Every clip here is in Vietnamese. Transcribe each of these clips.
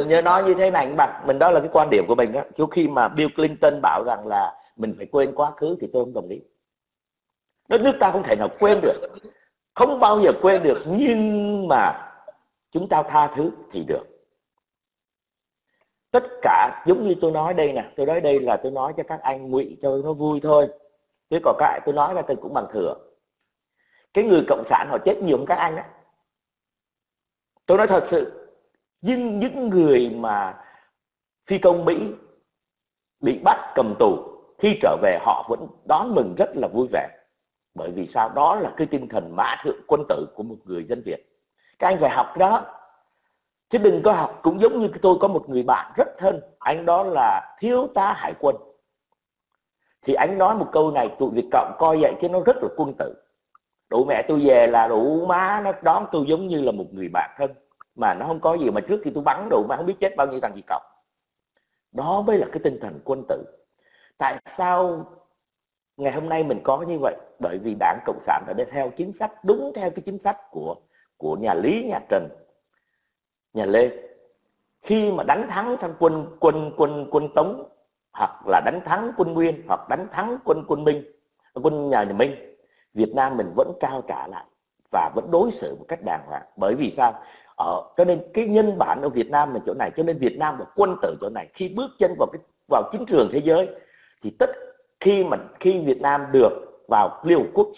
mình nhớ nói như thế này anh bạn, mình đó là cái quan điểm của mình á. Chứ khi mà Bill Clinton bảo rằng là mình phải quên quá khứ thì tôi không đồng ý. Đất nước ta không thể nào quên được, không bao giờ quên được, nhưng mà chúng ta tha thứ thì được. Tất cả, giống như tôi nói đây nè, tôi nói đây là tôi nói cho các anh ngụy cho nó vui thôi, chứ còn các tôi nói ra tôi cũng bằng thừa. Cái người cộng sản họ chết nhiều hơn các anh á. Tôi nói thật sự nhưng những người mà phi công mỹ bị bắt cầm tù, khi trở về họ vẫn đón mừng rất là vui vẻ. Bởi vì sao? Đó là cái tinh thần mã thượng quân tử của một người dân việt. Các anh phải học đó. Chứ đừng có học cũng giống như tôi có một người bạn rất thân. Anh đó là thiếu tá hải quân. Thì anh nói một câu này, tụi việt cộng coi vậy chứ nó rất là quân tử. Đủ mẹ tôi về là đủ má nó đón tôi giống như là một người bạn thân mà nó không có gì mà trước khi tôi bắn đủ, mà không biết chết bao nhiêu thằng gì cộng đó mới là cái tinh thần quân tử tại sao ngày hôm nay mình có như vậy? Bởi vì đảng cộng sản đã đi theo chính sách, đúng theo cái chính sách của của nhà lý, nhà trần, nhà lê. Khi mà đánh thắng sang quân quân quân quân tống, hoặc là đánh thắng quân nguyên, hoặc đánh thắng quân quân minh, quân nhà nhà minh, việt nam mình vẫn trao trả lại và vẫn đối xử một cách đàng hoàng. Bởi vì sao? Ở cho nên cái nhân bản ở việt nam là chỗ này, cho nên việt nam là quân tử chỗ này. Khi bước chân vào cái, vào chính trường thế giới, thì tất, khi mà, khi việt nam được vào liên hợp quốc,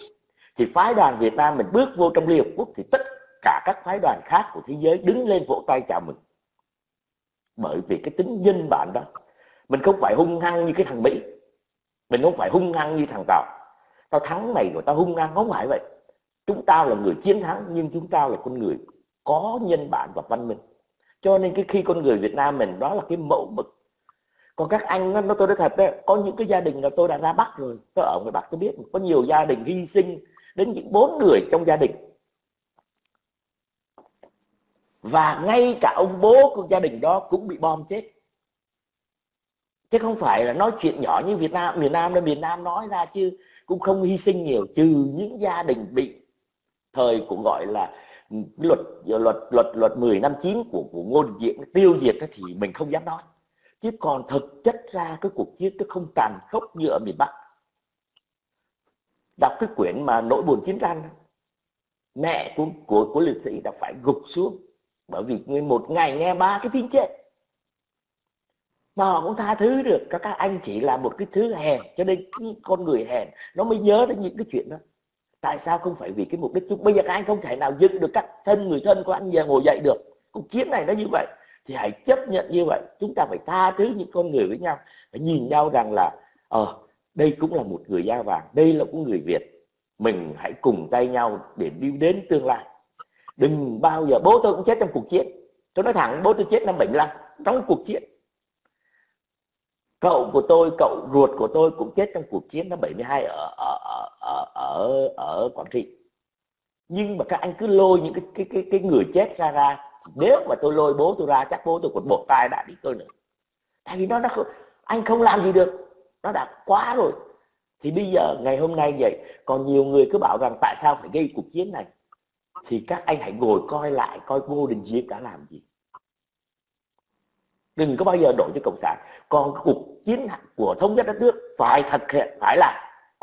thì phái đoàn việt nam mình bước vô trong liên hợp quốc, thì tất cả các phái đoàn khác của thế giới đứng lên vỗ tay chào mình bởi vì cái tính nhân bản đó, mình không phải hung hăng như cái thằng mỹ. Mình không phải hung hăng như thằng tàu. Tao thắng mày rồi, tao hung hăng, không phải vậy. Chúng ta là người chiến thắng, nhưng chúng ta là con người có nhân bản và văn minh. Cho nên cái khi con người Việt Nam mình, đó là cái mẫu mực. Còn các anh, nó tôi nói thật đấy, có những cái gia đình là tôi đã ra Bắc rồi, tôi ở ngoài Bắc tôi biết. Có nhiều gia đình hy sinh đến những bốn người trong gia đình. Và ngay cả ông bố của gia đình đó cũng bị bom chết. Chứ không phải là nói chuyện nhỏ như Việt Nam, miền Nam nên miền Nam nói ra chứ cũng không hy sinh nhiều, trừ những gia đình bị thời cũng gọi là luật luật luật luật 10 năm 9 của của ngô đình diệm tiêu diệt thì mình không dám nói. Chứ còn thực chất ra cái cuộc chiến nó không tàn khốc như ở miền Bắc. Đọc cái quyển mà nỗi buồn chiến tranh mẹ của của của liệt sĩ đã phải gục xuống. Bởi vì một ngày nghe ba cái tin chết. Mà họ cũng tha thứ được. Các các anh chỉ là một cái thứ hèn, cho nên con người hèn, nó mới nhớ đến những cái chuyện đó tại sao không phải vì cái mục đích chung bây giờ các anh không thể nào dựng được các thân người thân của anh giờ ngồi dậy được. Cuộc chiến này nó như vậy, thì hãy chấp nhận như vậy. Chúng ta phải tha thứ những con người với nhau. Phải nhìn nhau rằng là ờ đây cũng là một người da vàng, đây là cũng người việt. Mình hãy cùng tay nhau để đi đến tương lai. Đừng bao giờ, bố tôi cũng chết trong cuộc chiến. Tôi nói thẳng, bố tôi chết năm 75 trong cuộc chiến. Cậu của tôi, cậu ruột của tôi cũng chết trong cuộc chiến năm 72 ở ở ở ở ở Quảng Trị. Nhưng mà các anh cứ lôi những cái cái cái cái người chết ra ra. Nếu mà tôi lôi bố tôi ra chắc bố tôi còn bột tai đã đi tôi nữa. Tại vì nó nó không, anh không làm gì được. Nó đã quá rồi. Thì bây giờ ngày hôm nay vậy còn nhiều người cứ bảo rằng tại sao phải gây cuộc chiến này? Thì các anh hãy ngồi coi lại coi Ngô Đình Diệm đã làm gì. Đừng có bao giờ đổi cho cộng sản. Còn cuộc chiến của thống nhất đất nước phải thực hiện phải làm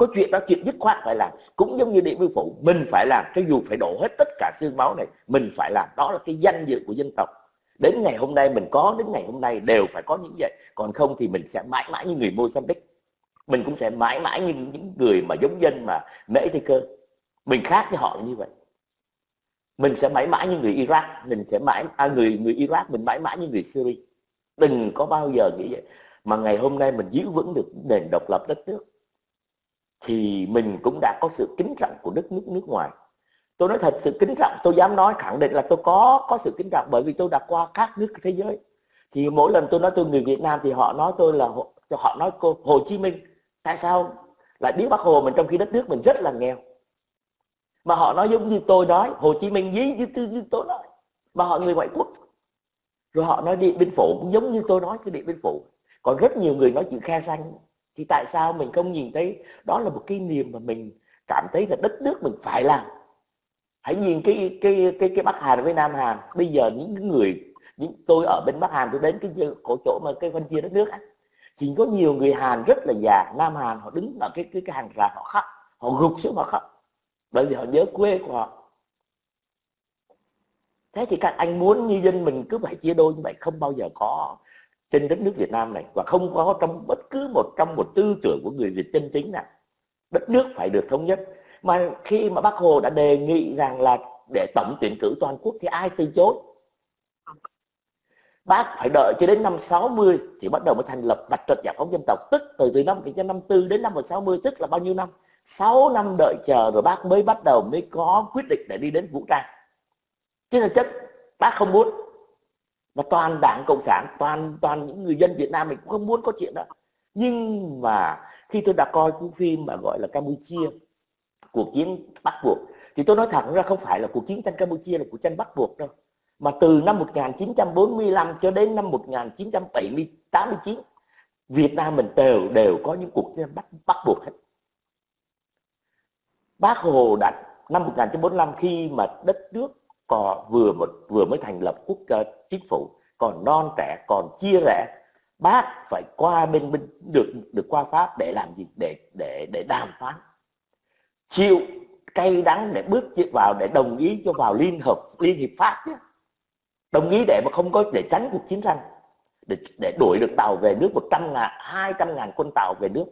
có chuyện đó chuyện dứt khoát phải làm. Cũng giống như điện biên phủ mình phải làm cho dù phải đổ hết tất cả xương máu này mình phải làm. Đó là cái danh dự của dân tộc. Đến ngày hôm nay mình có đến ngày hôm nay đều phải có những vậy. Còn không thì mình sẽ mãi mãi như người Mozambique mình cũng sẽ mãi mãi như những người mà giống dân mà mễ thế cơ. Mình khác với họ như vậy. Mình sẽ mãi mãi như người Iraq mình sẽ mãi à, người người Iraq mình mãi mãi như người Syria đừng có bao giờ nghĩ vậy. Mà ngày hôm nay mình giữ vững được nền độc lập đất nước thì mình cũng đã có sự kính trọng của đất nước nước ngoài. Tôi nói thật sự kính trọng tôi dám nói khẳng định là tôi có có sự kính trọng bởi vì tôi đã qua các nước thế giới. Thì mỗi lần tôi nói tôi người Việt Nam thì họ nói tôi là họ nói cô Hồ Chí Minh. Tại sao lại biết bác Hồ mình trong khi đất nước mình rất là nghèo. Mà họ nói giống như tôi nói Hồ Chí Minh với như, như tôi nói. Mà họ người ngoại quốc. Rồi họ nói điện biên phủ cũng giống như tôi nói cái điện biên phủ. Còn rất nhiều người nói chữ khe xanh thì tại sao mình không nhìn thấy? Đó là một cái niềm mà mình cảm thấy là đất nước mình phải làm. Hãy nhìn cái cái cái cái bắc hàn với nam hàn. Bây giờ những người, những tôi ở bên Bắc Hàn, tôi đến cái cổ chỗ mà cái phân chia đất nước á, thì có nhiều người Hàn rất là già. Nam Hàn họ đứng ở cái cái cái hàng rào họ khóc, họ gục xuống họ khóc, bởi vì họ nhớ quê của họ. Thế thì các anh muốn như dân mình cứ phải chia đôi như vậy, không bao giờ có trên đất nước Việt Nam này và không có trong bất cứ một trong một tư tưởng của người Việt chân chính nào. Đất nước phải được thống nhất. Mà khi mà bác Hồ đã đề nghị rằng là để tổng tuyển cử toàn quốc thì ai từ chối? Bác phải đợi cho đến năm 60 thì bắt đầu mới thành lập mặt trận giải phóng dân tộc. Tức từ từ năm 1954 đến năm 1960 tức là bao nhiêu năm? 6 năm đợi chờ rồi bác mới bắt đầu mới có quyết định để đi đến vũ trang. Chứ thực chất bác không muốn mà toàn đảng cộng sản, toàn toàn những người dân Việt Nam mình cũng không muốn có chuyện đó. Nhưng mà khi tôi đã coi cuốn phim mà gọi là Campuchia, cuộc chiến bắt buộc thì tôi nói thẳng ra không phải là cuộc chiến tranh Campuchia là cuộc tranh bắt buộc đâu, mà từ năm 1945 cho đến năm 1989 Việt Nam mình đều đều có những cuộc chiến bắt bắt buộc hết. Bác Hồ đã năm 1945 khi mà đất nước còn vừa một vừa mới thành lập quốc uh, chính phủ còn non trẻ còn chia rẽ bác phải qua bên bên được được qua pháp để làm gì? Để để để đàm phán. Chịu cay đắng để bước vào để đồng ý cho vào liên hợp liên hiệp pháp chứ. Đồng ý để mà không có để tránh cuộc chiến tranh để, để đuổi được tàu về nước 100 ngàn 200 ngàn quân tàu về nước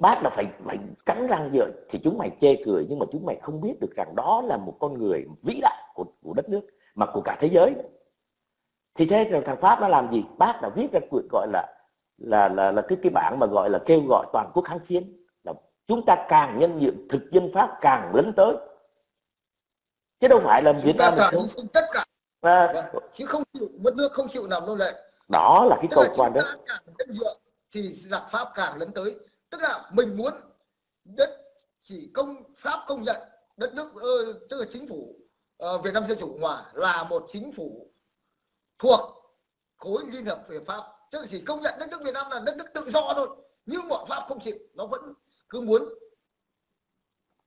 bác là phải phải cắn răng giờ thì chúng mày chê cười nhưng mà chúng mày không biết được rằng đó là một con người vĩ đại của, của đất nước mà của cả thế giới. Thì thế rồi thằng pháp nó làm gì? Bác đã viết ra quyển gọi là là là là cái cái bản mà gọi là kêu gọi toàn quốc kháng chiến. Là chúng ta càng nhân nhượng thực dân pháp càng lớn tới. Chứ đâu phải là chúng Việt Nam mình không tất cả. À, chứ không chịu mất nước không chịu làm nô lệ. Đó là cái tức là quan đó càng nhân nhượng thì giặc pháp càng lớn tới tức là mình muốn đất chỉ công pháp công nhận đất nước uh, tức là chính phủ uh, Việt Nam Dân Chủ Cộng Hòa là một chính phủ thuộc khối liên hợp về pháp. Tức là chỉ công nhận đất nước Việt Nam là đất nước tự do thôi nhưng bọn pháp không chịu. Nó vẫn cứ muốn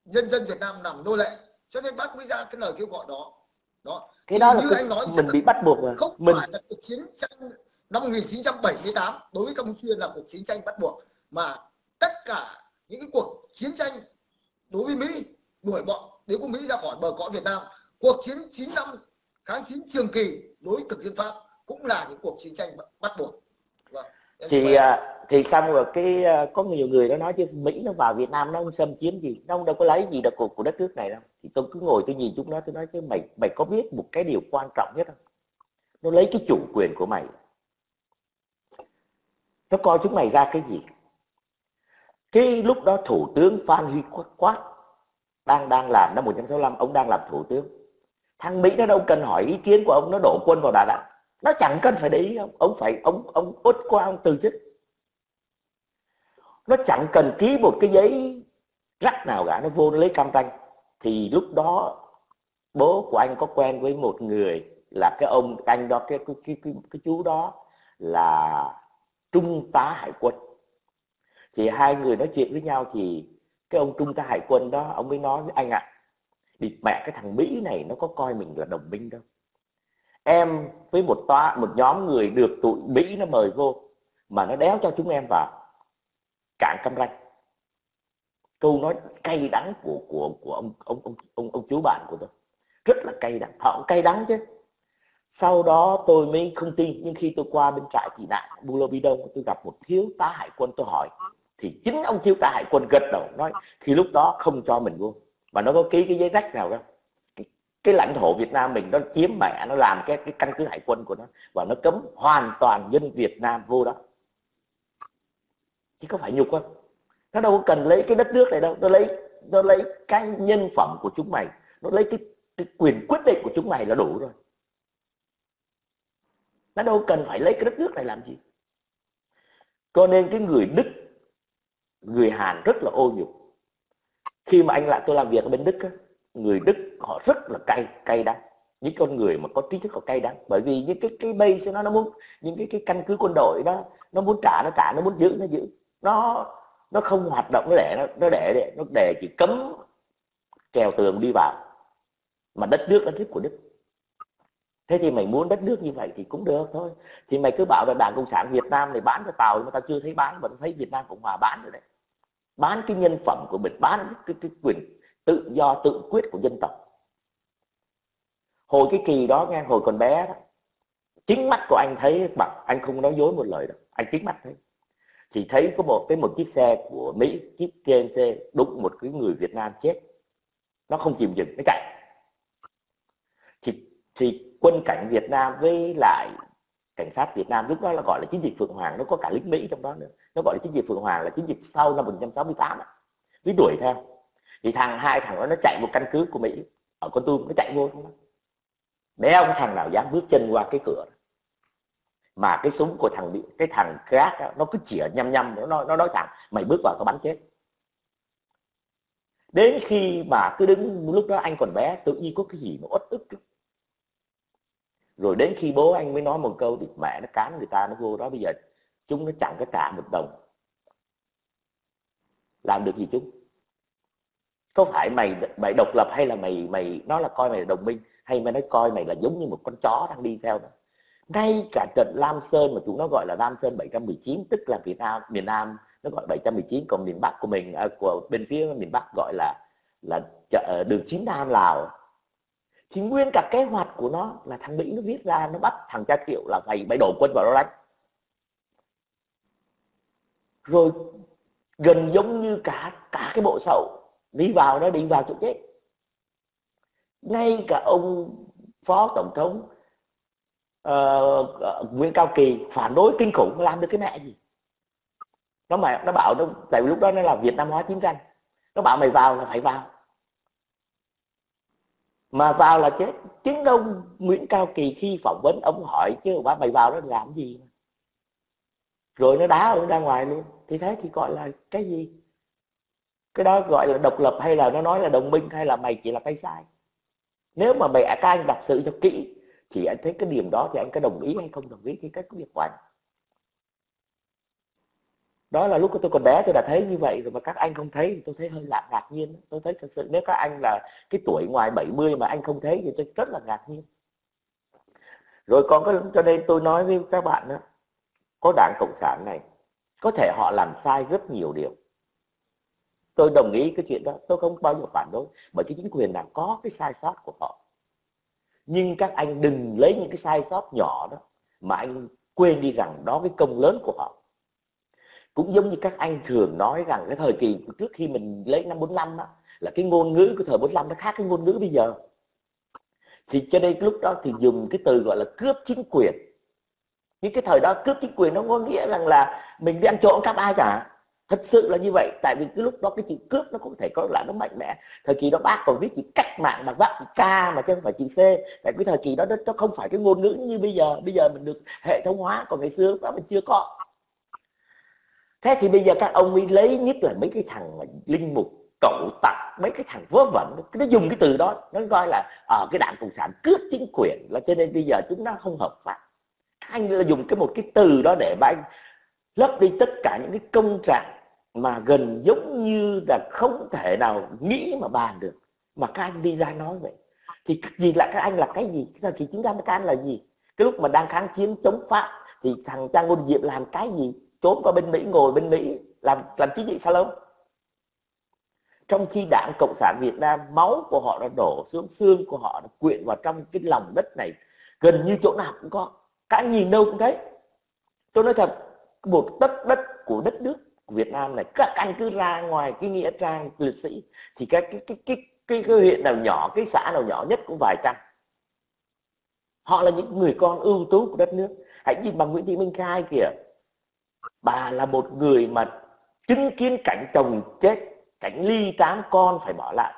nhân dân Việt Nam làm nô lệ. Cho nên bác mới ra cái lời kêu gọi đó. Đó. Cái đó là như cái, anh nói mình bị bắt buộc mà không mình phải là cuộc chiến tranh năm 1978 đối với Campuchia là cuộc chiến tranh bắt buộc. Mà tất cả những cái cuộc chiến tranh đối với Mỹ đuổi bọn đế quốc Mỹ ra khỏi bờ cõi Việt Nam. Cuộc chiến 9 năm kháng chiến trường kỳ đối thực dân Pháp cũng là những cuộc chiến tranh bắt buộc. Vâng. thì à, thì xong rồi cái à, có nhiều người nó nói chứ Mỹ nó vào Việt Nam nó không xâm chiếm gì nó không đâu có lấy gì được của, của đất nước này đâu. Thì tôi cứ ngồi tôi nhìn chúng nó tôi nói chứ mày mày có biết một cái điều quan trọng nhất không? Nó lấy cái chủ quyền của mày. Nó coi chúng mày ra cái gì khi lúc đó thủ tướng Phan Huy Quát đang đang làm năm 1965 ông đang làm thủ tướng. Thằng Mỹ nó đâu cần hỏi ý kiến của ông nó đổ quân vào Đà Nẵng. Nó chẳng cần phải để ý ông ông phải ông ông út qua ông từ chức. Nó chẳng cần ký một cái giấy rắc nào cả nó vô nó lấy cam ranh. Thì lúc đó bố của anh có quen với một người là cái ông anh đó cái cái cái, cái, cái chú đó là trung tá hải quân thì hai người nói chuyện với nhau thì cái ông trung tá hải quân đó ông mới nói với anh ạ à, địt mẹ cái thằng mỹ này nó có coi mình là đồng minh đâu. Em với một toa một nhóm người được tụi mỹ nó mời vô mà nó đéo cho chúng em vào cạn cam ranh. Câu nói cay đắng của của của ông ông ông ông, ông chú bạn của tôi rất là cay đắng họ cay đắng chứ. Sau đó tôi mới không tin nhưng khi tôi qua bên trại tị nạn Bulo Đông tôi gặp một thiếu tá hải quân tôi hỏi thì chính ông thiếu tá hải quân gật đầu nói khi lúc đó không cho mình vô mà nó có ký cái giấy rách nào đâu. Cái, cái lãnh thổ Việt Nam mình nó chiếm mẹ nó làm cái cái căn cứ hải quân của nó và nó cấm hoàn toàn dân Việt Nam vô đó. Chứ có phải nhục không? Nó đâu có cần lấy cái đất nước này đâu. Nó lấy nó lấy cái nhân phẩm của chúng mày. Nó lấy cái, cái quyền quyết định của chúng mày là đủ rồi. Nó đâu cần phải lấy cái đất nước này làm gì. Cho nên cái người đức người hàn rất là ô nhục. Khi mà anh lại tôi làm việc ở bên đức á, người đức họ rất là cay cay đắng. Những con người mà có trí thức họ cay đắng. Bởi vì những cái cái base nó nó muốn những cái cái căn cứ quân đội đó nó muốn trả nó trả nó muốn giữ nó giữ. Nó nó không hoạt động nó để nó nó để nó để chỉ cấm kèo tường đi vào. Mà đất nước đất nước của đức. Thế thì mày muốn đất nước như vậy thì cũng được thôi. Thì mày cứ bảo là đảng cộng sản việt nam này bán cho tàu mà tao chưa thấy bán mà tao thấy việt nam cộng hòa bán rồi đấy bán cái nhân phẩm của mình bán cái, cái, quyền tự do tự quyết của dân tộc. Hồi cái kỳ đó nghe hồi còn bé đó chính mắt của anh thấy bằng anh không nói dối một lời đâu anh chính mắt thấy. Thì thấy có một cái một chiếc xe của Mỹ chiếc TNC đụng một cái người Việt Nam chết. Nó không chìm dừng nó chạy. Thì thì quân cảnh Việt Nam với lại cảnh sát Việt Nam, lúc đó là gọi là chiến dịch Phượng Hoàng, nó có cả lính Mỹ trong đó nữa. Nó gọi là chiến dịch Phượng Hoàng là chiến dịch sau năm 1968 ạ. Mới đuổi theo. Thì thằng, hai thằng đó nó chạy một căn cứ của Mỹ, ở con tum nó chạy vô trong đó. Đeo cái thằng nào dám bước chân qua cái cửa. Mà cái súng của thằng bị cái thằng khác nó cứ chĩa nhăm nhăm, nó nó nói thẳng, mày bước vào tao bắn chết. Đến khi mà cứ đứng, lúc đó anh còn bé, tự nhiên có cái gì nó uất ức rồi đến khi bố anh mới nói một câu thì mẹ nó cán người ta nó vô đó bây giờ chúng nó chẳng có trả một đồng. Làm được gì chúng? Có phải mày mày độc lập hay là mày mày nó là coi mày là đồng minh hay mày nói coi mày là giống như một con chó đang đi theo đó ngay cả trận Lam Sơn mà chúng nó gọi là Lam Sơn 719 tức là Việt Nam miền Nam nó gọi 719 còn miền Bắc của mình à, của bên phía miền Bắc gọi là là chợ, ờ, đường chín Nam Lào thì nguyên cả kế hoạch của nó là thằng Mỹ nó viết ra nó bắt thằng cha Thiệu là phải bay đổ quân vào đó đánh. Rồi gần giống như cả cả cái bộ sậu đi vào nó đi vào chỗ chết. Ngay cả ông phó tổng thống uh, Nguyễn Cao Kỳ phản đối kinh khủng làm được cái mẹ gì? Nó mà nó bảo nó tại lúc đó nó là Việt Nam hóa chiến tranh. Nó bảo mày vào là phải vào mà vào là chết. Chính ông Nguyễn Cao Kỳ khi phỏng vấn, ông hỏi chứ ba mày vào đó làm gì rồi nó đá ông ra ngoài luôn. Thì thế thì gọi là cái gì? Cái đó gọi là độc lập hay là nó nói là đồng minh hay là mày chỉ là tay sai? Nếu mà mày à, các anh đọc sự cho kỹ, thì anh thấy cái điểm đó thì anh có đồng ý hay không đồng ý thì cái việc của anh đó là lúc tôi còn bé tôi đã thấy như vậy rồi mà các anh không thấy thì tôi thấy hơi lạ ngạc nhiên. Tôi thấy thật sự nếu các anh là cái tuổi ngoài 70 mà anh không thấy thì tôi rất là ngạc nhiên. Rồi còn có, cho nên tôi nói với các bạn đó, có đảng cộng sản này, có thể họ làm sai rất nhiều điều. Tôi đồng ý cái chuyện đó, tôi không bao giờ phản đối, bởi cái chính quyền nào có cái sai sót của họ. Nhưng các anh đừng lấy những cái sai sót nhỏ đó mà anh quên đi rằng đó cái công lớn của họ cũng giống như các anh thường nói rằng cái thời kỳ trước khi mình lấy năm 45 á, là cái ngôn ngữ của thời 45 nó khác cái ngôn ngữ bây giờ. Thì cho nên lúc đó thì dùng cái từ gọi là cướp chính quyền. Những cái thời đó cướp chính quyền nó có nghĩa rằng là mình đi ăn trộm cắp ai cả. Thật sự là như vậy. Tại vì cái lúc đó cái chữ cướp nó cũng thể có là nó mạnh mẽ. Thời kỳ đó bác còn viết chữ cách mạng bằng bác chữ k mà chứ không phải chữ c. Tại cái thời kỳ đó nó không phải cái ngôn ngữ như bây giờ. Bây giờ mình được hệ thống hóa. Còn ngày xưa đó mình chưa có thế thì bây giờ các ông ấy lấy nhất là mấy cái thằng linh mục cậu tặc mấy cái thằng vớ vẩn nó dùng cái từ đó nó coi là ở ờ, cái đảng cộng sản cướp chính quyền. Là cho nên bây giờ chúng nó không hợp pháp. Anh là dùng cái một cái từ đó để mà anh lấp đi tất cả những cái công trạng mà gần giống như là không thể nào nghĩ mà bàn được. Mà các anh đi ra nói vậy. Thì gì là các anh là cái gì? Cái thời kỳ ra các anh là gì? Cái lúc mà đang kháng chiến chống pháp thì thằng trang ngôn diệm làm cái gì? Trốn qua bên mỹ ngồi bên mỹ làm làm chính trị salon. Trong khi đảng cộng sản việt nam máu của họ đã đổ xuống xương của họ đã quyện vào trong cái lòng đất này. Gần như chỗ nào cũng có. Cả nhìn đâu cũng thấy. Tôi nói thật một đất đất của đất nước của Việt Nam này các anh cứ ra ngoài cái nghĩa trang liệt sĩ thì cái cái cái cái cái, cái huyện nào nhỏ cái xã nào nhỏ nhất cũng vài trăm. Họ là những người con ưu tú của đất nước. Hãy nhìn bằng Nguyễn Thị Minh Khai kìa bà là một người mà chứng kiến cảnh chồng chết, cảnh ly tán con phải bỏ lại.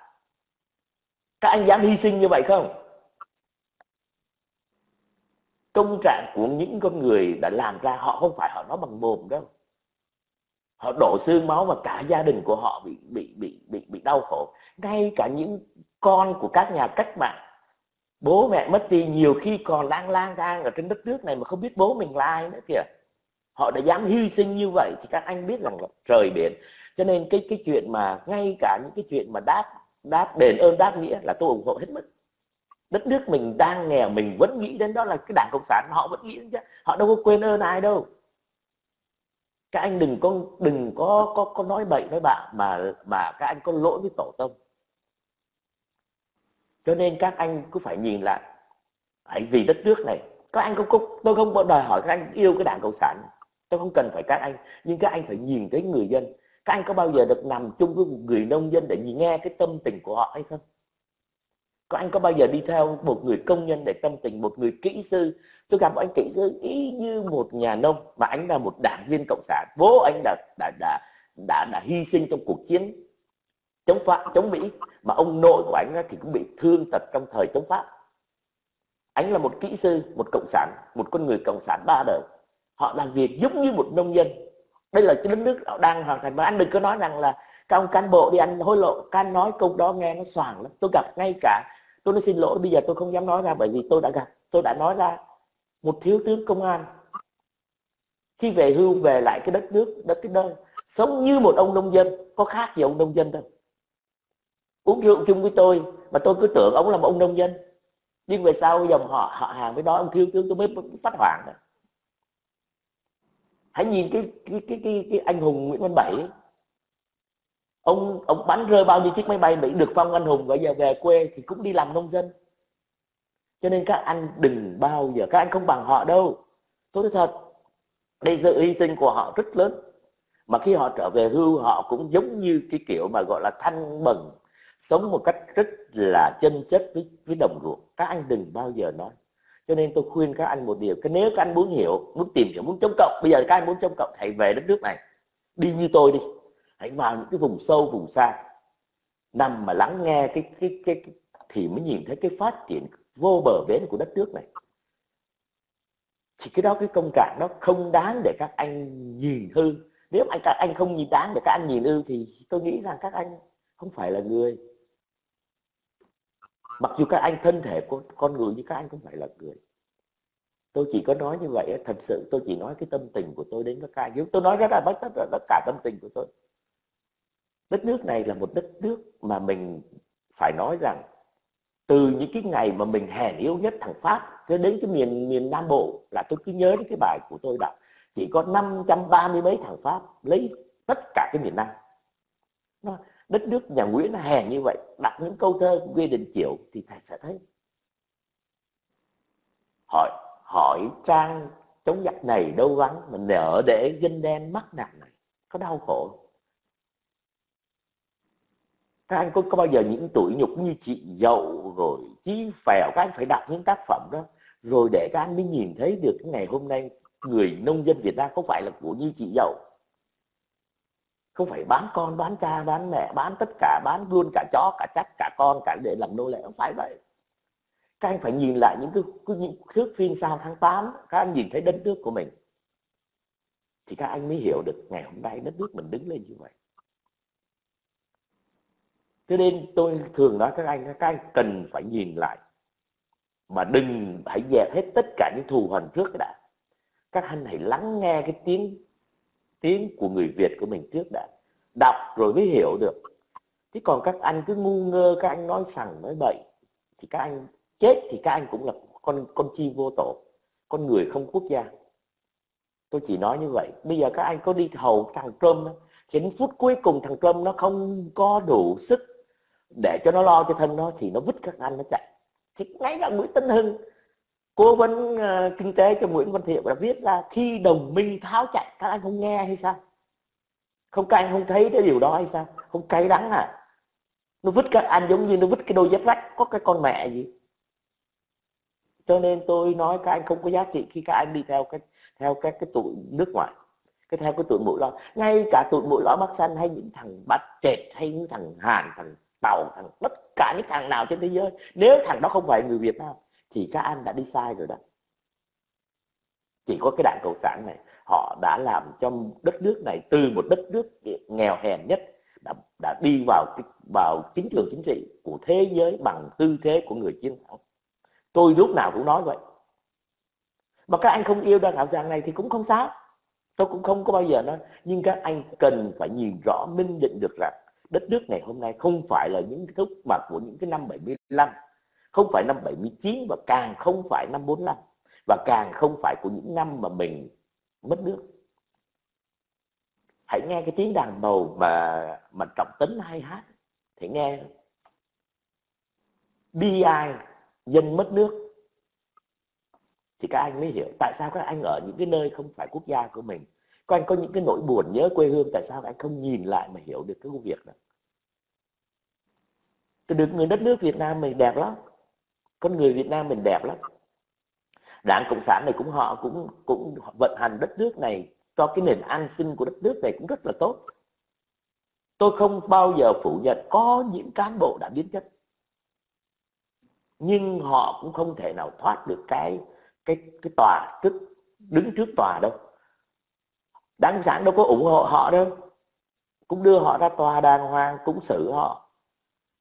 Các anh dám hy sinh như vậy không? Công trạng của những con người đã làm ra, họ không phải họ nói bằng mồm đâu. Họ đổ xương máu và cả gia đình của họ bị bị bị bị bị đau khổ. Ngay cả những con của các nhà cách mạng, bố mẹ mất đi, nhiều khi còn lang lang thang ở trên đất nước này mà không biết bố mình là ai nữa kìa họ đã dám hy sinh như vậy thì các anh biết rằng là trời biển. Cho nên cái cái chuyện mà ngay cả những cái chuyện mà đáp đáp đền ơn đáp nghĩa là tôi ủng hộ hết mức. Đất nước mình đang nghèo mình vẫn nghĩ đến đó là cái đảng cộng sản họ vẫn nghĩ đến chứ. Họ đâu có quên ơn ai đâu. Các anh đừng có đừng có có có nói bậy nói bạ mà mà các anh có lỗi với tổ tông. Cho nên các anh cứ phải nhìn lại. Phải vì đất nước này các anh không, không tôi không đòi hỏi các anh yêu cái đảng cộng sản tôi không cần phải các anh nhưng các anh phải nhìn thấy người dân. Các anh có bao giờ được nằm chung với một người nông dân để nghe cái tâm tình của họ hay không? Các anh có bao giờ đi theo một người công nhân để tâm tình một người kỹ sư? Tôi gặp anh kỹ sư ý như một nhà nông mà anh là một đảng viên cộng sản. Bố anh đã đã đã đã, đã hy sinh trong cuộc chiến chống pháp chống mỹ mà ông nội của anh thì cũng bị thương tật trong thời chống pháp. Anh là một kỹ sư một cộng sản một con người cộng sản ba đời họ làm việc giống như một nông dân. Đây là cái đất nước họ đang hoàn thành mà anh đừng có nói rằng là các ông cán bộ đi ăn hối lộ. Can nói câu đó nghe nó xoàng lắm. Tôi gặp ngay cả, tôi nói xin lỗi, bây giờ tôi không dám nói ra bởi vì tôi đã gặp, tôi đã nói ra một thiếu tướng công an. Khi về hưu, về lại cái đất nước, đất cái nơi, sống như một ông nông dân, có khác gì ông nông dân đâu. Uống rượu chung với tôi, mà tôi cứ tưởng ông là một ông nông dân. Nhưng về sau dòng họ họ hàng với đó, ông thiếu tướng tôi mới phát hoảng. rồi hãy nhìn cái cái cái cái, cái anh hùng Nguyễn Văn Bảy. Ấy. ông ông bắn rơi bao nhiêu chiếc máy bay Mỹ được phong anh hùng bây giờ về quê thì cũng đi làm nông dân. Cho nên các anh đừng bao giờ các anh không bằng họ đâu. Tôi nói thật đây sự hy sinh của họ rất lớn. Mà khi họ trở về hưu họ cũng giống như cái kiểu mà gọi là thanh bẩn sống một cách rất là chân chất với, với đồng ruộng. Các anh đừng bao giờ nói cho nên tôi khuyên các anh một điều cái nếu các anh muốn hiểu muốn tìm hiểu muốn chống cộng bây giờ các anh muốn chống cộng hãy về đất nước này. Đi như tôi đi hãy vào những cái vùng sâu vùng xa. Nằm mà lắng nghe cái cái cái, cái thì mới nhìn thấy cái phát triển vô bờ bến của đất nước này. Thì cái đó cái công trạng đó không đáng để các anh nhìn hư. Nếu anh các anh không nhìn đáng để các anh nhìn ư thì tôi nghĩ rằng các anh không phải là người mặc dù các anh thân thể của con người như các anh không phải là người. Tôi chỉ có nói như vậy thật sự tôi chỉ nói cái tâm tình của tôi đến với các anh. Tôi nói rất là bất tất là cả tâm tình của tôi. Đất nước này là một đất nước mà mình phải nói rằng từ những cái ngày mà mình hèn yếu nhất thằng Pháp cho đến cái miền miền Nam Bộ là tôi cứ nhớ đến cái bài của tôi đọc. Chỉ có 530 mấy thằng Pháp lấy tất cả cái miền Nam đất nước nhà Nguyễn là hèn như vậy đặt những câu thơ của Lê Đình Chiểu thì thầy sẽ thấy. Hỏi hỏi trang chống giặc này đâu vắng mà nở để gân đen mắt nặng này có đau khổ các anh có, có bao giờ những tuổi nhục như chị dậu rồi chí phèo các anh phải đọc những tác phẩm đó rồi để các anh mới nhìn thấy được cái ngày hôm nay người nông dân Việt Nam không phải là của như chị dậu? Không phải bán con bán cha bán mẹ bán tất cả bán luôn cả chó cả chắc cả con cả để làm nô lệ. Không phải vậy. Các anh phải nhìn lại những cái, cái những thước phim sau tháng 8 các anh nhìn thấy đất nước của mình. Thì các anh mới hiểu được ngày hôm nay đất nước mình đứng lên như vậy. Cho nên tôi thường nói các anh các anh cần phải nhìn lại. Mà đừng hãy dẹp hết tất cả những thù hằn trước đã. Các anh hãy lắng nghe cái tiếng tiếng của người Việt của mình trước đã đọc rồi mới hiểu được. Chứ còn các anh cứ ngu ngơ, các anh nói sằng, nói bậy, thì các anh chết thì các anh cũng là con con chim vô tổ, con người không quốc gia. Tôi chỉ nói như vậy. Bây giờ các anh có đi hầu thằng Trump thì đến phút cuối cùng thằng Trump nó không có đủ sức để cho nó lo cho thân nó, thì nó vứt các anh nó chạy. Thì ngay cả Nguyễn Tân Hưng cố vấn uh, kinh tế cho Nguyễn Văn Thiệu đã viết ra khi đồng minh tháo chạy các anh không nghe hay sao? Không các anh không thấy cái điều đó hay sao? Không cay đắng à nó vứt các anh giống như nó vứt cái đôi dép rách có cái con mẹ gì? Cho nên tôi nói các anh không có giá trị khi các anh đi theo cái theo các cái tụi nước ngoài cái theo cái tụi mũi lo. Ngay cả tụi mũi lo mắt xanh hay những thằng bắt trệt hay những thằng hàn thằng tàu thằng tất cả những thằng nào trên thế giới nếu thằng đó không phải người việt nam thì các anh đã đi sai rồi đó. Chỉ có cái đảng cộng sản này họ đã làm cho đất nước này từ một đất nước nghèo hèn nhất đã, đã đi vào vào chính trường chính trị của thế giới bằng tư thế của người chiến thắng tôi lúc nào cũng nói vậy. Mà các anh không yêu đảng cộng sản này thì cũng không sao. Tôi cũng không có bao giờ nói. Nhưng các anh cần phải nhìn rõ minh định được rằng đất nước ngày hôm nay không phải là những cái thúc mà của những cái năm 75 không phải năm 79 và càng không phải năm 45 và càng không phải của những năm mà mình mất nước. Hãy nghe cái tiếng đàn bầu mà mà trọng tấn hay hát. Thì nghe. Bi ai, dân mất nước. Thì các anh mới hiểu tại sao các anh ở những cái nơi không phải quốc gia của mình. Các anh có những cái nỗi buồn nhớ quê hương tại sao các anh không nhìn lại mà hiểu được cái công việc đó. Cái được người đất nước Việt Nam mình đẹp lắm con người Việt Nam mình đẹp lắm. Đảng cộng sản này cũng họ cũng cũng vận hành đất nước này cho cái nền an sinh của đất nước này cũng rất là tốt. Tôi không bao giờ phủ nhận có những cán bộ đã biến chất. Nhưng họ cũng không thể nào thoát được cái cái cái tòa trước, đứng trước tòa đâu. Đảng sản đâu có ủng hộ họ đâu. Cũng đưa họ ra tòa đàng hoàng, cũng xử họ.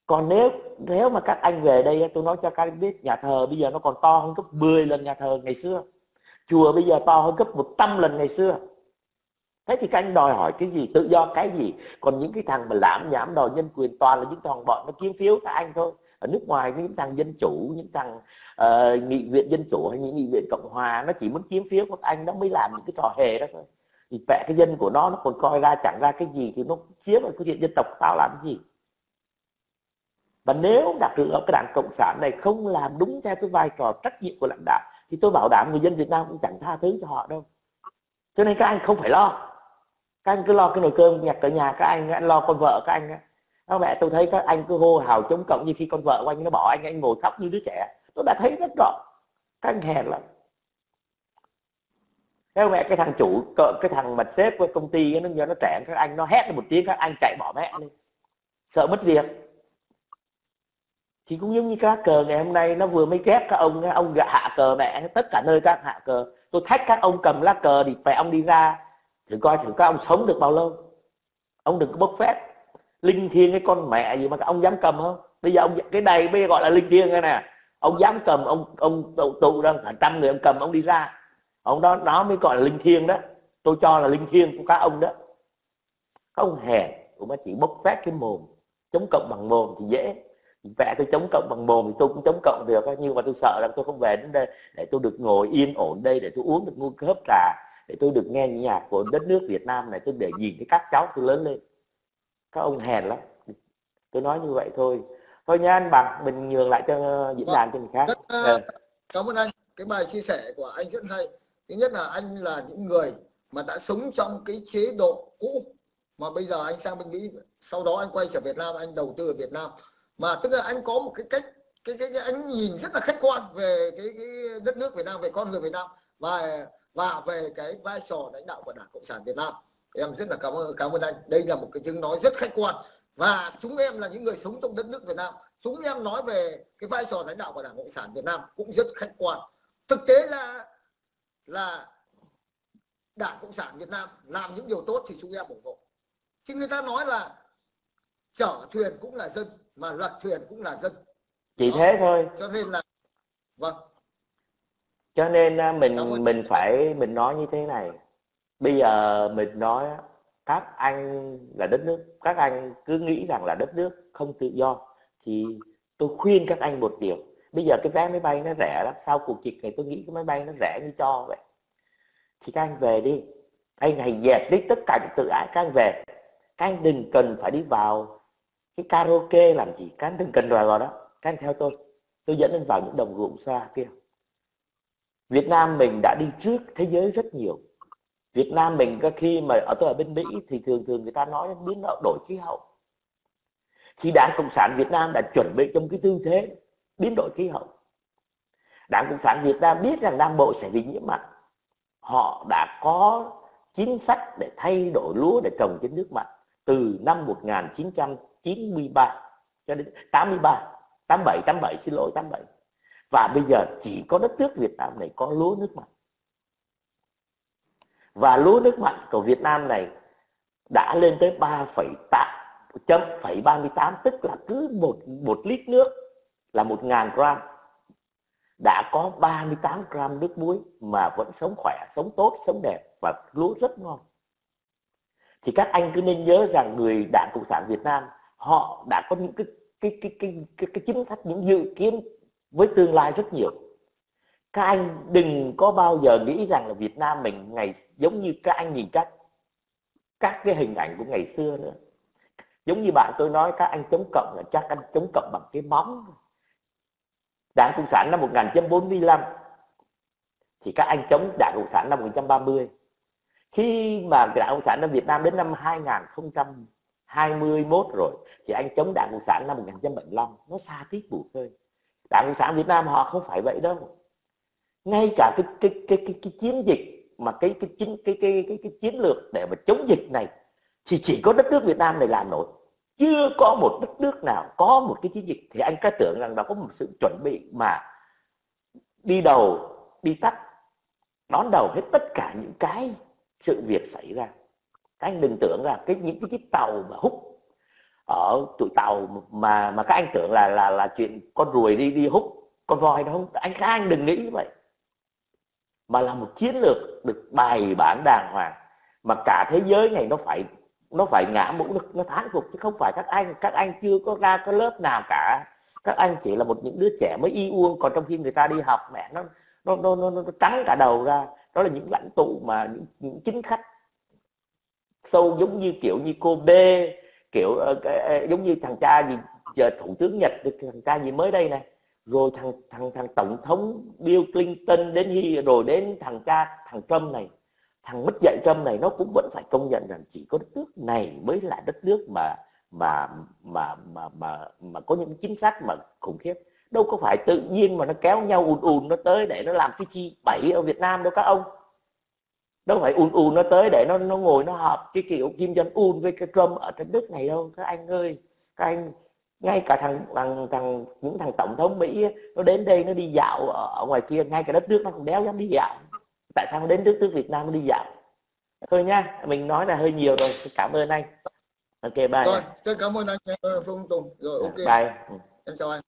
Còn nếu nếu mà các anh về đây tôi nói cho các anh biết nhà thờ bây giờ nó còn to hơn gấp 10 lần nhà thờ ngày xưa. Chùa bây giờ to hơn gấp 100 lần ngày xưa. Thế thì các anh đòi hỏi cái gì? Tự do cái gì? Còn những cái thằng mà lãm nhảm đòi nhân quyền toàn là những thằng bọn nó kiếm phiếu các anh thôi. Ở nước ngoài những thằng dân chủ những thằng uh, nghị viện dân chủ hay những nghị viện cộng hòa nó chỉ muốn kiếm phiếu của anh nó mới làm những cái trò hề đó thôi. Thì vẽ cái dân của nó nó còn coi ra chẳng ra cái gì thì nó chiếm vào cái chuyện dân tộc tao làm cái gì và nếu đặt trường hợp cái đảng cộng sản này không làm đúng theo cái vai trò trách nhiệm của lãnh đạo thì tôi bảo đảm người dân việt nam cũng chẳng tha thứ cho họ đâu. Cho nên các anh không phải lo. Các anh cứ lo cái nồi cơm nhặt ở nhà các anh, anh lo con vợ các anh nó mẹ tôi thấy các anh cứ hô hào chống cộng như khi con vợ của anh nó bỏ anh anh ngồi khóc như đứa trẻ. Tôi đã thấy rất rõ. Các anh hèn lắm. Theo mẹ cái thằng chủ cái thằng mà sếp của công ty nó giờ nó trẻ các anh nó hét một tiếng các anh chạy bỏ mẹ lên. Sợ mất việc thì cũng giống như các cờ ngày hôm nay nó vừa mới ghét các ông ông hạ cờ mẹ tất cả nơi các hạ cờ. Tôi thách các ông cầm lá cờ thì phải ông đi ra thử coi thử các ông sống được bao lâu. Ông đừng có bốc phép linh thiêng cái con mẹ gì mà các ông dám cầm không? Bây giờ ông cái này bây giờ gọi là linh thiêng đây nè. Ông dám cầm ông ông tụ, tụ ra cả trăm người ông cầm ông đi ra. Ông đó đó mới gọi là linh thiêng đó. Tôi cho là linh thiêng của các ông đó. Các ông hèn cũng mà chỉ bốc phép cái mồm chống cộng bằng mồm thì dễ vẽ tôi chống cộng bằng mồm thì tôi cũng chống cộng được nhưng mà tôi sợ rằng tôi không về đến đây để tôi được ngồi yên ổn đây để tôi uống được ngu hớp trà để tôi được nghe nhạc của đất nước Việt Nam này tôi để nhìn thấy các cháu tôi lớn lên. Các ông hèn lắm. Tôi nói như vậy thôi. Thôi nha anh bằng mình nhường lại cho diễn đàn cho người khác. Rất, uh, cảm ơn anh. Cái bài chia sẻ của anh rất hay. Thứ nhất là anh là những người mà đã sống trong cái chế độ cũ mà bây giờ anh sang bên Mỹ sau đó anh quay trở Việt Nam anh đầu tư ở Việt Nam mà tức là anh có một cái cách cái cái, cái anh nhìn rất là khách quan về cái, cái đất nước Việt Nam về con người Việt Nam và và về cái vai trò lãnh đạo của Đảng Cộng sản Việt Nam. Em rất là cảm ơn cảm ơn anh. Đây là một cái tiếng nói rất khách quan. Và chúng em là những người sống trong đất nước Việt Nam. Chúng em nói về cái vai trò lãnh đạo của Đảng Cộng sản Việt Nam cũng rất khách quan. Thực tế là là Đảng Cộng sản Việt Nam làm những điều tốt thì chúng em ủng hộ. Chứ người ta nói là chở thuyền cũng là dân mà lật thuyền cũng là dân. Chỉ Đó. thế thôi. Cho nên là vâng. Cho nên à, mình mình phải mình nói như thế này. Bây giờ mình nói các anh là đất nước các anh cứ nghĩ rằng là đất nước không tự do thì tôi khuyên các anh một điều. Bây giờ cái vé máy bay nó rẻ lắm. Sau cuộc dịch này tôi nghĩ cái máy bay nó rẻ như cho vậy. Thì các anh về đi. Anh hãy dẹp đi tất cả những tự ái. Các anh về. Các anh đừng cần phải đi vào cái karaoke làm gì? Các anh đừng cần vào đó. Các anh theo tôi. Tôi dẫn anh vào những đồng ruộng xa kia. Việt Nam mình đã đi trước thế giới rất nhiều. Việt Nam mình có khi mà ở tôi ở bên Mỹ thì thường thường người ta nói đến biến đổi khí hậu. Thì Đảng Cộng sản Việt Nam đã chuẩn bị trong cái tư thế biến đổi khí hậu. Đảng Cộng sản Việt Nam biết rằng Nam Bộ sẽ bị nhiễm mặn. Họ đã có chính sách để thay đổi lúa để trồng trên nước mặn từ năm 1900 93 cho đến 83 87 87 xin lỗi 87 và bây giờ chỉ có đất nước Việt Nam này có lúa nước mặn. Và lúa nước mặn của Việt Nam này đã lên tới 3,38 tức là cứ một một lít nước là một ngàn gram. Đã có 38 gram nước muối mà vẫn sống khỏe, sống tốt, sống đẹp và lúa rất ngon. Thì các anh cứ nên nhớ rằng người Đảng Cộng sản Việt Nam họ đã có những cái cái cái cái cái, cái chính sách những dự kiến với tương lai rất nhiều. Các anh đừng có bao giờ nghĩ rằng là Việt Nam mình ngày giống như các anh nhìn các các cái hình ảnh của ngày xưa nữa. Giống như bạn tôi nói các anh chống cộng là chắc anh chống cộng bằng cái móng Đảng Cộng sản năm 1945 thì các anh chống Đảng Cộng sản năm 1930 khi mà Đảng Cộng sản ở Việt Nam đến năm 21 rồi. Thì anh chống Đảng Cộng sản năm 1975 nó xa tít bụi hơi Đảng Cộng sản Việt Nam họ không phải vậy đâu. Ngay cả cái cái cái cái, cái chiến dịch mà cái cái chiến cái cái cái cái chiến lược để mà chống dịch này thì chỉ có đất nước Việt Nam này làm nổi. Chưa có một đất nước nào có một cái chiến dịch. Thì anh cứ tưởng rằng đó có một sự chuẩn bị mà đi đầu đi tắt đón đầu hết tất cả những cái sự việc xảy ra các anh đừng tưởng là cái những cái chiếc tàu mà hút ở tụi tàu mà mà các anh tưởng là là là chuyện con ruồi đi đi hút con voi đâu. Không anh các anh đừng nghĩ như vậy. Mà là một chiến lược được bài bản đàng hoàng mà cả thế giới này nó phải nó phải ngã mũ nó, nó thán phục chứ không phải các anh các anh chưa có ra cái lớp nào cả. Các anh chỉ là một những đứa trẻ mới y uông còn trong khi người ta đi học mẹ nó nó nó nó, nó trắng cả đầu ra. Đó là những lãnh tụ mà những, những chính khách sâu giống như kiểu như cô B kiểu uh, giống như thằng cha gì giờ thủ tướng Nhật thằng cha gì mới đây này. Rồi thằng thằng thằng tổng thống Bill Clinton đến hi rồi đến thằng cha thằng Trump này. Thằng mất dạy Trump này nó cũng vẫn phải công nhận rằng chỉ có đất nước này mới là đất nước mà mà mà mà mà mà có những chính sách mà khủng khiếp. Đâu có phải tự nhiên mà nó kéo nhau ùn ùn nó tới để nó làm cái chi bảy ở Việt Nam đâu các ông đâu phải ùn ùn nó tới để nó nó ngồi nó họp cái kiểu Kim Jong Un với cái Trump ở trên đất này đâu. Các anh ơi các anh ngay cả thằng thằng thằng những thằng tổng thống Mỹ nó đến đây nó đi dạo ở, ở ngoài kia ngay cả đất nước nó cũng đéo dám đi dạo. Tại sao nó đến đất nước Việt Nam nó đi dạo? Thôi nha mình nói là hơi nhiều rồi. Cảm ơn anh. Ok bye rồi xin cảm ơn anh Phương Tùng. Rồi ok. Bye. Em chào anh